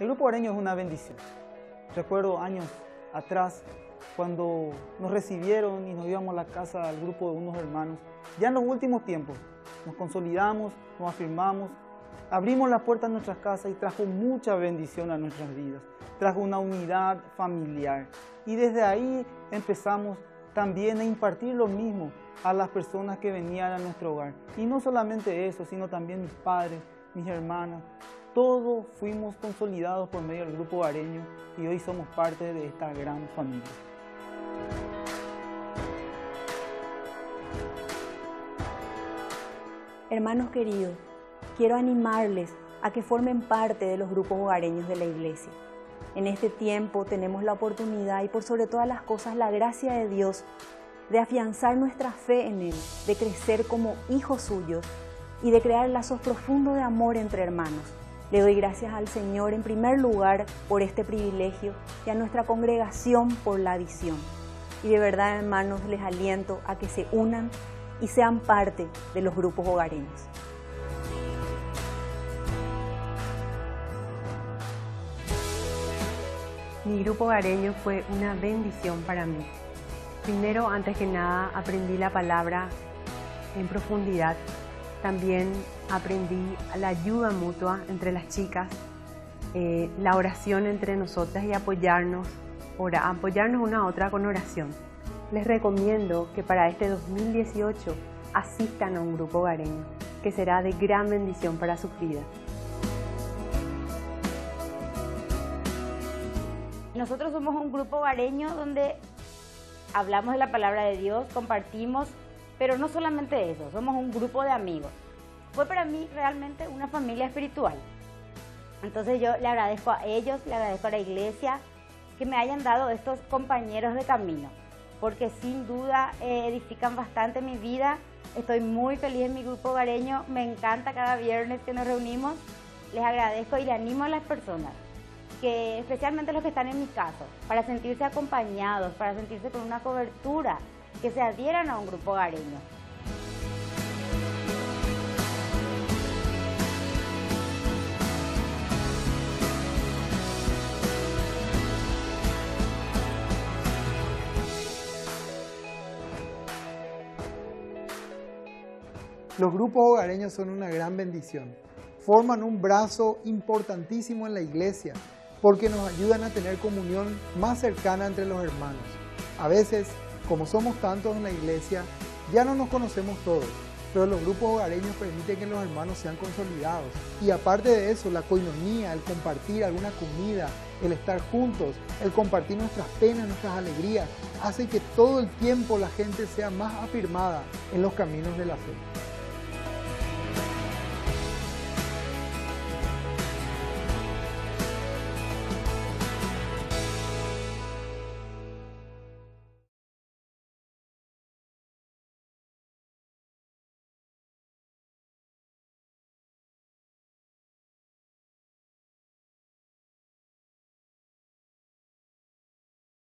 El grupo hogareño es una bendición. Recuerdo años atrás cuando nos recibieron y nos íbamos a la casa al grupo de unos hermanos. Ya en los últimos tiempos nos consolidamos, nos afirmamos, abrimos la puerta de nuestras casas y trajo mucha bendición a nuestras vidas. Trajo una unidad familiar. Y desde ahí empezamos también a impartir lo mismo a las personas que venían a nuestro hogar. Y no solamente eso, sino también mis padres, mis hermanas. Todos fuimos consolidados por medio del grupo hogareño y hoy somos parte de esta gran familia. Hermanos queridos, quiero animarles a que formen parte de los grupos hogareños de la iglesia. En este tiempo tenemos la oportunidad y por sobre todas las cosas la gracia de Dios de afianzar nuestra fe en Él, de crecer como hijos suyos y de crear lazos profundos de amor entre hermanos. Le doy gracias al Señor en primer lugar por este privilegio y a nuestra congregación por la visión. Y de verdad, hermanos, les aliento a que se unan y sean parte de los grupos hogareños. Mi grupo hogareño fue una bendición para mí. Primero, antes que nada, aprendí la palabra en profundidad. También aprendí la ayuda mutua entre las chicas, eh, la oración entre nosotras y apoyarnos, apoyarnos una a otra con oración. Les recomiendo que para este 2018 asistan a un grupo hogareño, que será de gran bendición para sus vidas. Nosotros somos un grupo hogareño donde hablamos de la palabra de Dios, compartimos, pero no solamente eso, somos un grupo de amigos. Fue para mí realmente una familia espiritual. Entonces yo le agradezco a ellos, le agradezco a la iglesia que me hayan dado estos compañeros de camino porque sin duda eh, edifican bastante mi vida. Estoy muy feliz en mi grupo hogareño, me encanta cada viernes que nos reunimos. Les agradezco y le animo a las personas, que especialmente los que están en mi caso, para sentirse acompañados, para sentirse con una cobertura, que se adhieran a un grupo hogareño. Los grupos hogareños son una gran bendición. Forman un brazo importantísimo en la iglesia porque nos ayudan a tener comunión más cercana entre los hermanos. A veces, como somos tantos en la iglesia, ya no nos conocemos todos, pero los grupos hogareños permiten que los hermanos sean consolidados. Y aparte de eso, la coinonía, el compartir alguna comida, el estar juntos, el compartir nuestras penas, nuestras alegrías, hace que todo el tiempo la gente sea más afirmada en los caminos de la fe.